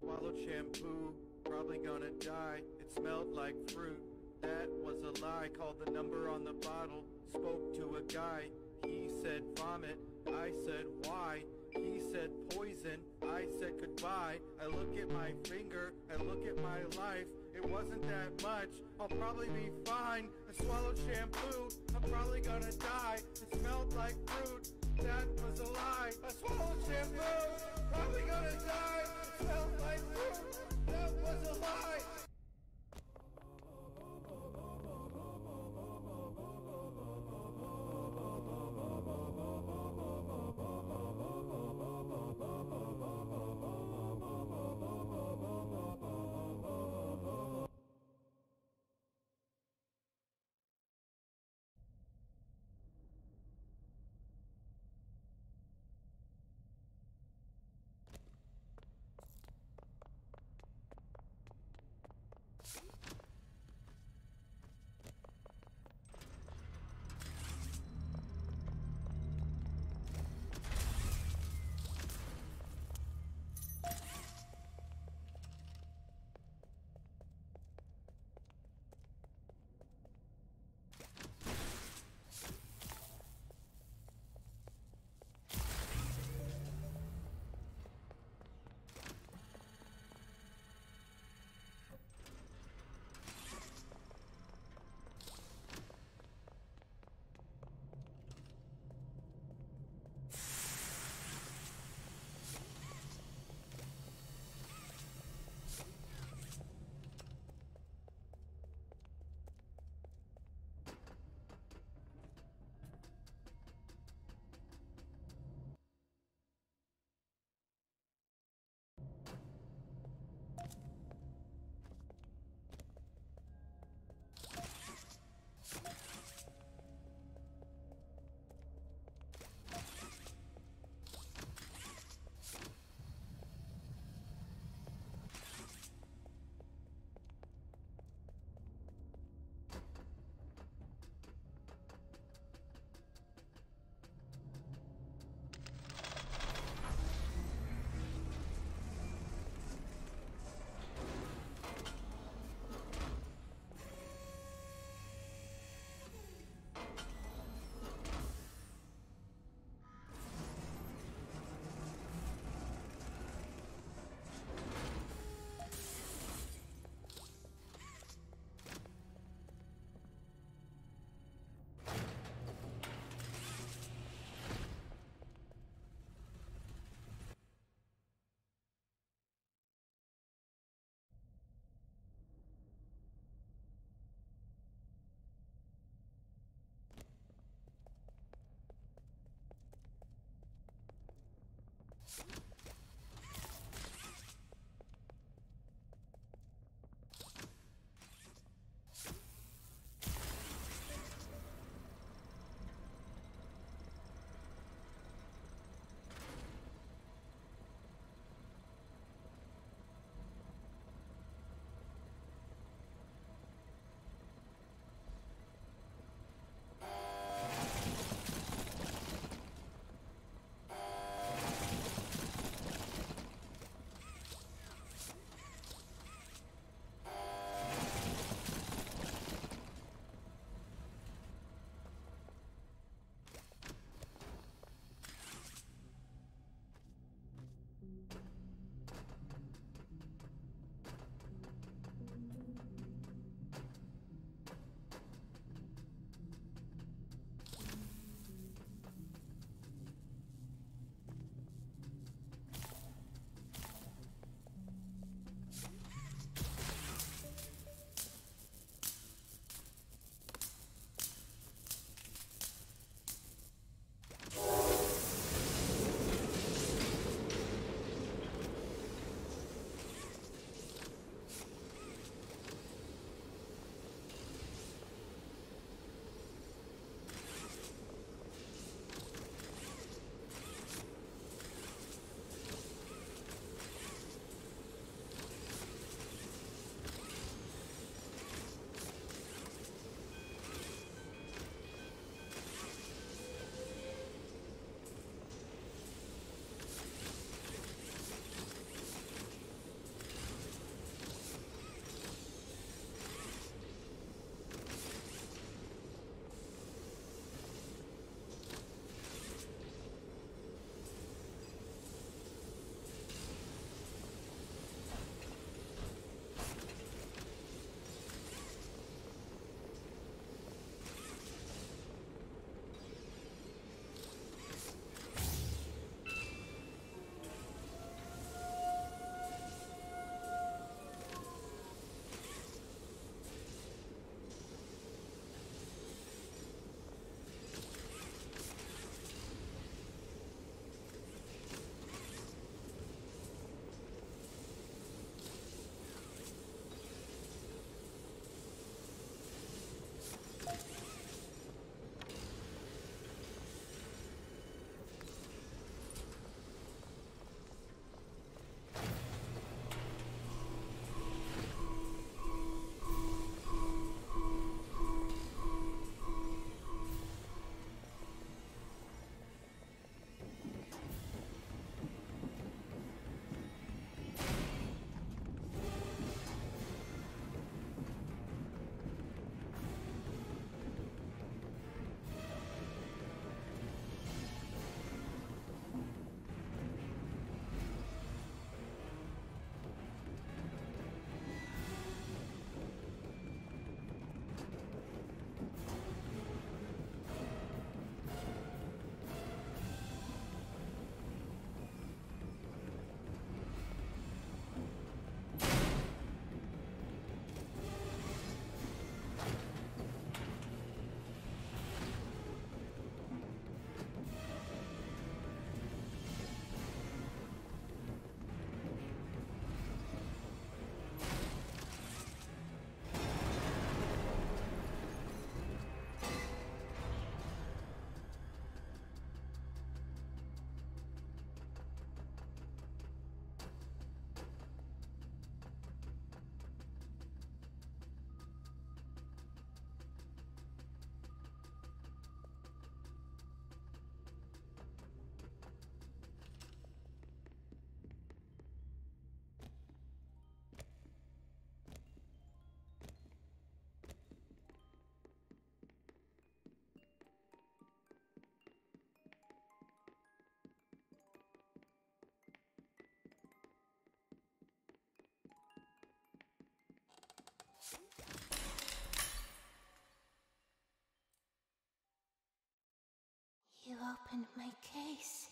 Swallowed shampoo, probably gonna die. It smelled like fruit. That was a lie. Called the number on the bottle. Spoke to a guy. He said vomit. I said why. He said poison. I said goodbye. I look at my finger. I look at my life. It wasn't that much. I'll probably be fine. I swallowed shampoo. I'm probably gonna die. It smelled like fruit. That was a lie. I swallowed shampoo. Probably gonna die. It smelled like fruit. That was a lie. Opened my case.